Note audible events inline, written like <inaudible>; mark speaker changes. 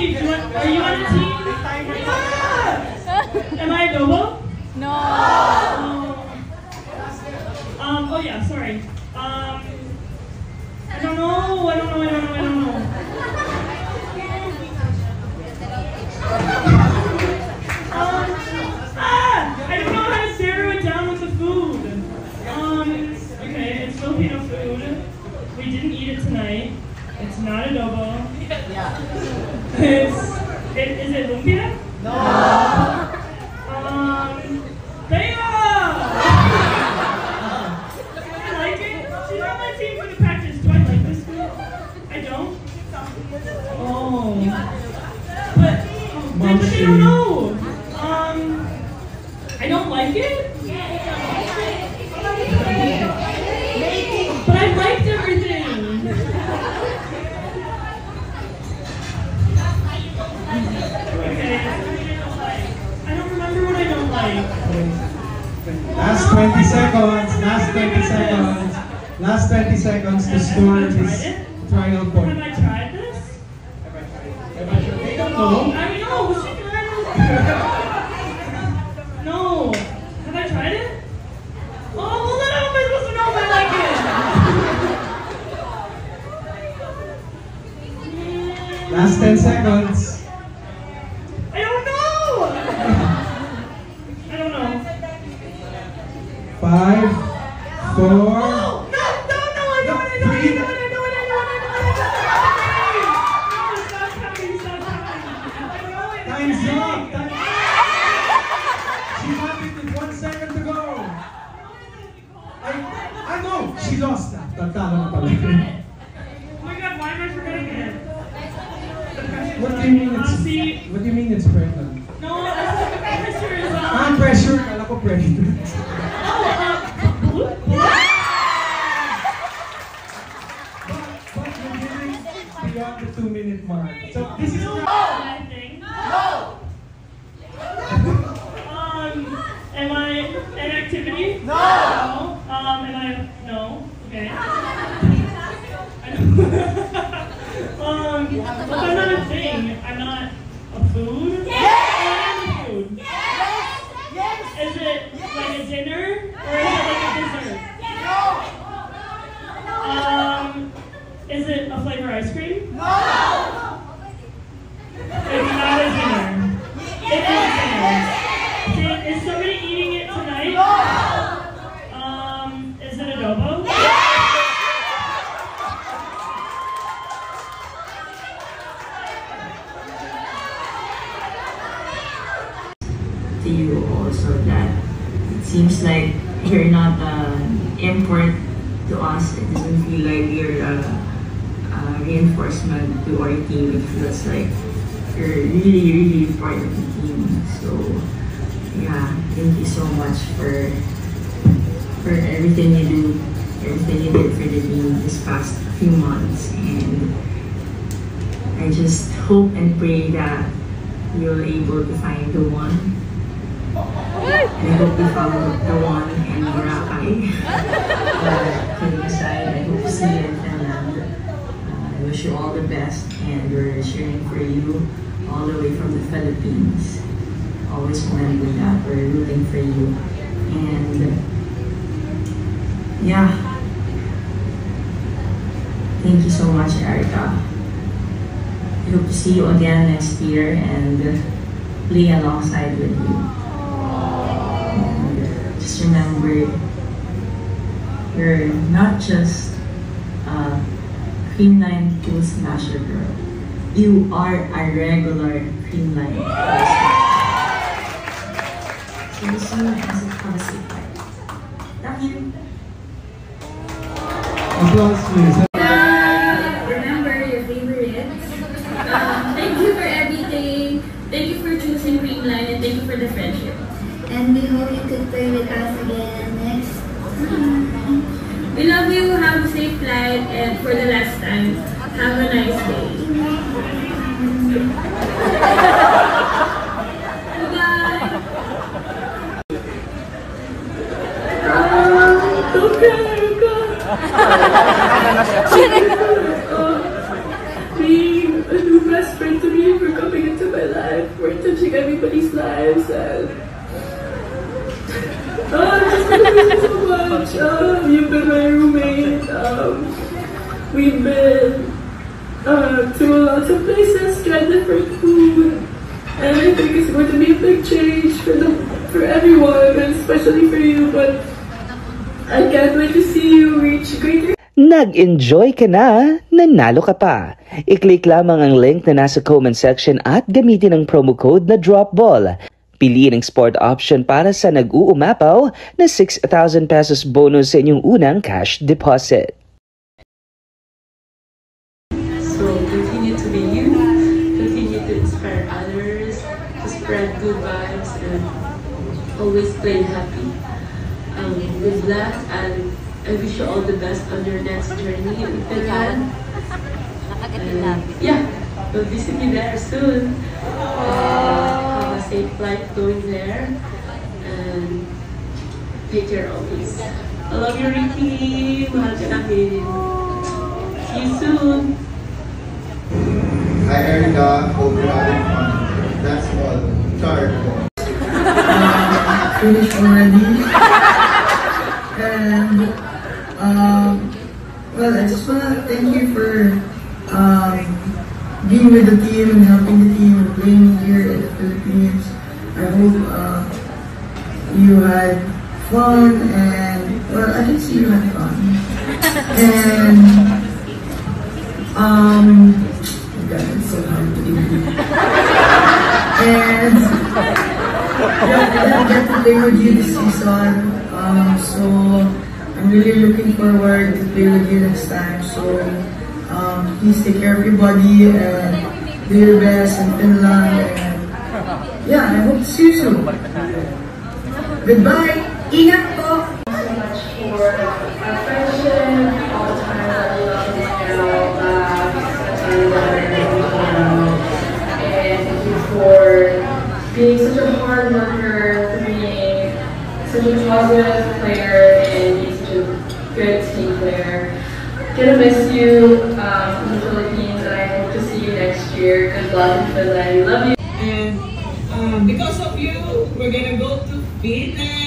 Speaker 1: Chief, you want, are you on a team? Am I adobo?
Speaker 2: No.
Speaker 1: Oh. Um, oh yeah, sorry. Um, I don't know, I don't know, I don't know, I don't know. It, is it lumpia? No. Um, Bea! I like it. She's on my team for the practice. Do I like this food? I don't? Oh. But, but they don't know.
Speaker 3: 20 seconds, last 20 seconds, last 20 seconds to score this trial point.
Speaker 1: Have I tried this? <laughs> Have I tried it? Have I tried it?
Speaker 3: They don't know.
Speaker 1: I know, she tried No. Have I tried it? Oh, well then how am I supposed to know if I like it?
Speaker 3: last 10 seconds.
Speaker 1: I know.
Speaker 3: She lost that. Tantalo na
Speaker 1: Oh
Speaker 3: pala.
Speaker 1: Oh my god, why am I it?
Speaker 3: What do you mean
Speaker 1: Uh,
Speaker 3: it's, what do you mean it's
Speaker 1: no, pressure is on.
Speaker 3: Ah, pressure. Kala ko pregnant.
Speaker 1: Oh, uh, blue, blue.
Speaker 3: But, but you're getting beyond the two minute mark. So this is not...
Speaker 1: I think. Um, am I an activity? No. Um, am I, no, okay. I know. <laughs> um, if I'm not a thing, I'm not a food? Yes! I am a food. Is it like a dinner or is it like a dessert? Um, is it a flavor ice cream? No. It's not a dinner. It is dinner. Did- Is somebody eating it tonight? Um, is it adobo?
Speaker 4: to you also that it seems like you're not an import to us. It doesn't feel like you're a, a reinforcement to our team. It feels like you're really, really part of the team. So yeah, thank you so much for for everything you do, everything you did for the team this past few months, and I just hope and pray that you're able to find the one I hope you found the one in Boracay. uh, kidding aside, I hope to see you in Finland. Uh, I wish you all the best and we're cheering for you all the way from the Philippines. Always remember that. We're rooting for you. And yeah. Thank you so much, Erica. I hope to see you again next year and play alongside with you. Just remember, you're not just a Creamline Cool Smasher girl. You are a regular Creamline Cool Smasher. So see you and a safe flight. Love you.
Speaker 3: Applause, please.
Speaker 5: remember your favorites. Um, thank you for everything. Thank you for choosing Creamline and thank you for the friendship.
Speaker 6: And we hope you could play with us again next time.
Speaker 5: We love you. Have a safe flight and for the last time, have a nice day. Bye.
Speaker 1: Being a new best
Speaker 2: friend to me for coming into my life, for touching everybody's lives, and I so much. Um, you've been my roommate. Um, we've been uh, to lots of places, tried different food, and I think it's going to be a big change for the for everyone, and especially for you. But I can't wait to see you reach greater
Speaker 7: Nag-enjoy ka na? Nanalo ka pa! I-click lamang ang link na nasa comment section at gamitin ang promo code na DROPBALL. Piliin ang sport option para sa nag-uumapaw na 6,000 pesos bonus sa inyong unang cash deposit.
Speaker 2: So continue to be you, continue to inspire others, to spread good vibes, and always play happy. Um, with that, and I wish you all the best on your next journey in Finland. And yeah, we'll visit you there soon. And have a safe flight going there, and take care always. I love you, Ricky. Mahal ka namin. See you soon.
Speaker 8: Hi Erica, uh, hope you're having fun. That's all. Sorry.
Speaker 9: finished already. and um, well, I just wanna thank you for um, being with the team and helping the team and playing here in the Philippines. I hope uh, you had fun and well, I can see you had fun. <laughs> and um, oh God, it's so hard to believe. and yeah, I get to play with you this season. Um, so I'm really looking forward to play with you next time. So um, please take care of your body and do your best in Finland. Yeah, I hope to see you soon. Goodbye. Ingat
Speaker 5: for being such a hard worker, being such a positive player, and being such a good team player. Gonna miss you um, in the Philippines, and I hope to see you next year. Good luck in Finland. Love
Speaker 2: you. We're gonna go to Finland.